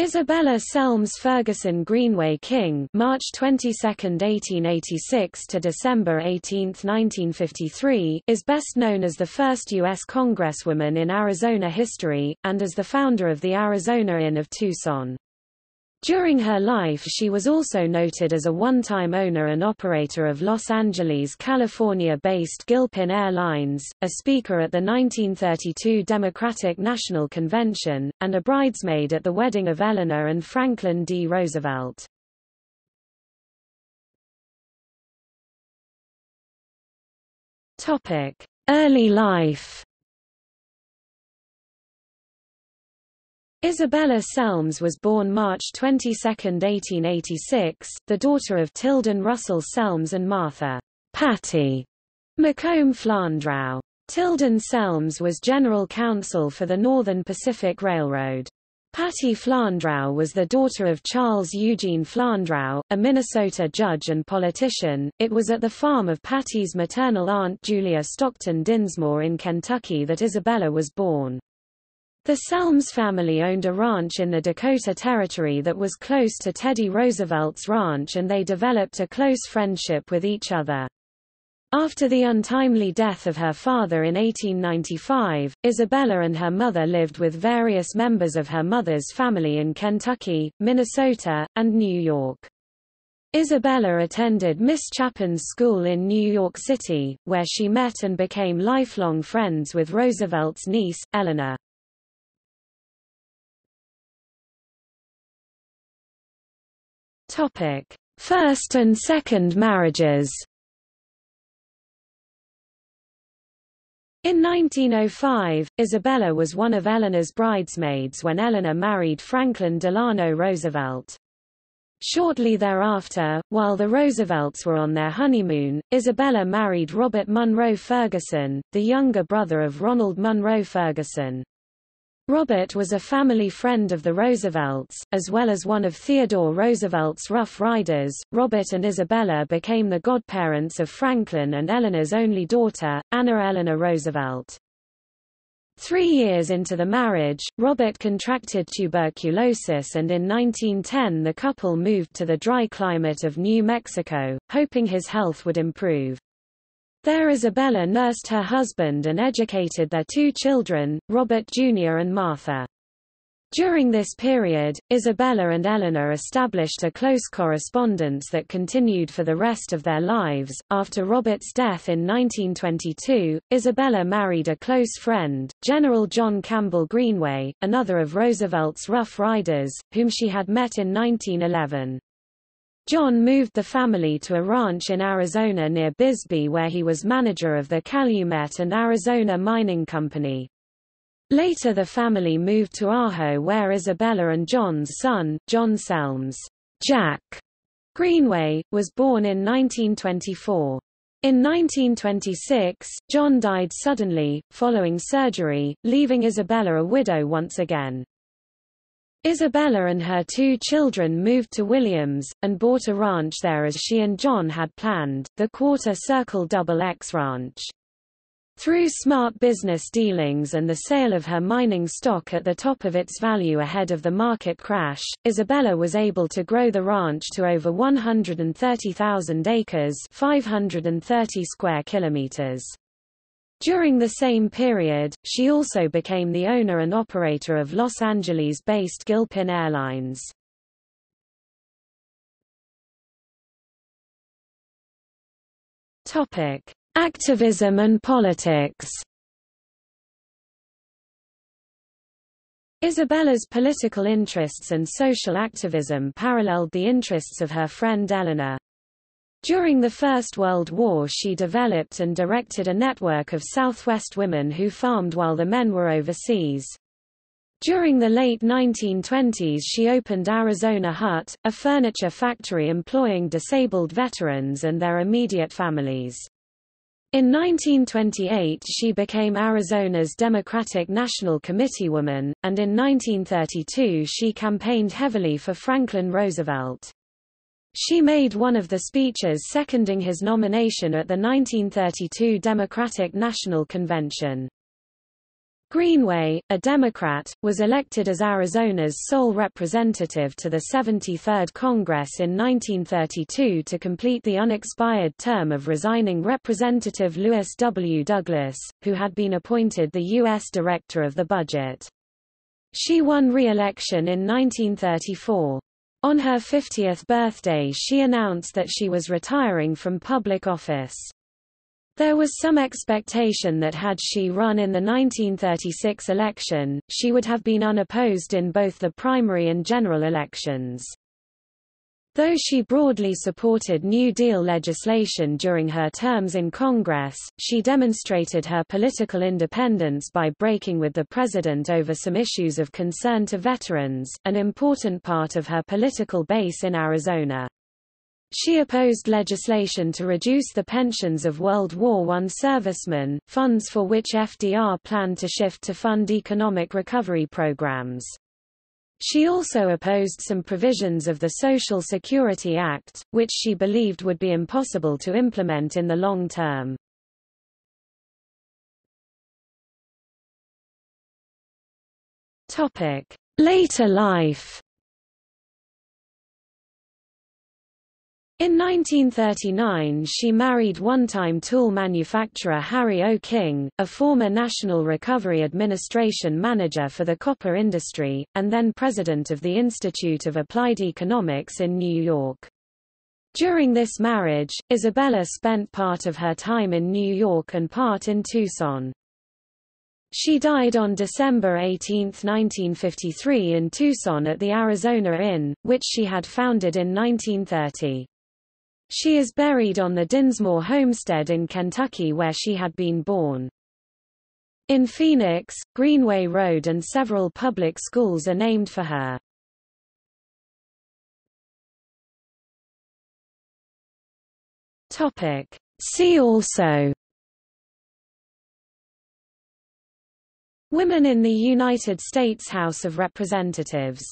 Isabella Selmes Ferguson Greenway King March 22, 1886 to December 18, 1953 is best known as the first U.S. Congresswoman in Arizona history, and as the founder of the Arizona Inn of Tucson. During her life she was also noted as a one-time owner and operator of Los Angeles, California-based Gilpin Airlines, a speaker at the 1932 Democratic National Convention, and a bridesmaid at the wedding of Eleanor and Franklin D. Roosevelt. Early life Isabella Selmes was born March 22, 1886, the daughter of Tilden Russell Selmes and Martha Patty Macomb Flandrau. Tilden Selmes was general counsel for the Northern Pacific Railroad. Patty Flandrau was the daughter of Charles Eugene Flandrau, a Minnesota judge and politician. It was at the farm of Patty's maternal aunt Julia Stockton Dinsmore in Kentucky that Isabella was born. The Selmes family owned a ranch in the Dakota Territory that was close to Teddy Roosevelt's ranch and they developed a close friendship with each other. After the untimely death of her father in 1895, Isabella and her mother lived with various members of her mother's family in Kentucky, Minnesota, and New York. Isabella attended Miss Chapin's school in New York City, where she met and became lifelong friends with Roosevelt's niece, Eleanor. Topic: First and second marriages. In 1905, Isabella was one of Eleanor's bridesmaids when Eleanor married Franklin Delano Roosevelt. Shortly thereafter, while the Roosevelts were on their honeymoon, Isabella married Robert Munro Ferguson, the younger brother of Ronald Munro Ferguson. Robert was a family friend of the Roosevelts, as well as one of Theodore Roosevelt's Rough Riders. Robert and Isabella became the godparents of Franklin and Eleanor's only daughter, Anna Eleanor Roosevelt. Three years into the marriage, Robert contracted tuberculosis and in 1910 the couple moved to the dry climate of New Mexico, hoping his health would improve. There Isabella nursed her husband and educated their two children, Robert Jr. and Martha. During this period, Isabella and Eleanor established a close correspondence that continued for the rest of their lives. After Robert's death in 1922, Isabella married a close friend, General John Campbell Greenway, another of Roosevelt's Rough Riders, whom she had met in 1911. John moved the family to a ranch in Arizona near Bisbee where he was manager of the Calumet and Arizona Mining Company. Later the family moved to Ajo where Isabella and John's son, John Selmes Jack Greenway, was born in 1924. In 1926, John died suddenly, following surgery, leaving Isabella a widow once again. Isabella and her two children moved to Williams, and bought a ranch there as she and John had planned, the Quarter Circle Double X Ranch. Through smart business dealings and the sale of her mining stock at the top of its value ahead of the market crash, Isabella was able to grow the ranch to over 130,000 acres 530 square kilometers. During the same period, she also became the owner and operator of Los Angeles-based Gilpin Airlines. Topic: Activism and politics. Isabella's political interests and social activism paralleled the interests of her friend Eleanor. During the First World War she developed and directed a network of Southwest women who farmed while the men were overseas. During the late 1920s she opened Arizona Hut, a furniture factory employing disabled veterans and their immediate families. In 1928 she became Arizona's Democratic National Committee woman, and in 1932 she campaigned heavily for Franklin Roosevelt. She made one of the speeches seconding his nomination at the 1932 Democratic National Convention. Greenway, a Democrat, was elected as Arizona's sole representative to the 73rd Congress in 1932 to complete the unexpired term of resigning Representative Lewis W. Douglas, who had been appointed the U.S. Director of the Budget. She won re-election in 1934. On her 50th birthday she announced that she was retiring from public office. There was some expectation that had she run in the 1936 election, she would have been unopposed in both the primary and general elections. Though she broadly supported New Deal legislation during her terms in Congress, she demonstrated her political independence by breaking with the president over some issues of concern to veterans, an important part of her political base in Arizona. She opposed legislation to reduce the pensions of World War I servicemen, funds for which FDR planned to shift to fund economic recovery programs. She also opposed some provisions of the Social Security Act, which she believed would be impossible to implement in the long term. Later life In 1939 she married one-time tool manufacturer Harry O. King, a former National Recovery Administration manager for the copper industry, and then president of the Institute of Applied Economics in New York. During this marriage, Isabella spent part of her time in New York and part in Tucson. She died on December 18, 1953 in Tucson at the Arizona Inn, which she had founded in 1930. She is buried on the Dinsmore homestead in Kentucky where she had been born. In Phoenix, Greenway Road and several public schools are named for her. Topic. See also Women in the United States House of Representatives